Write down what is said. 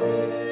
Oh.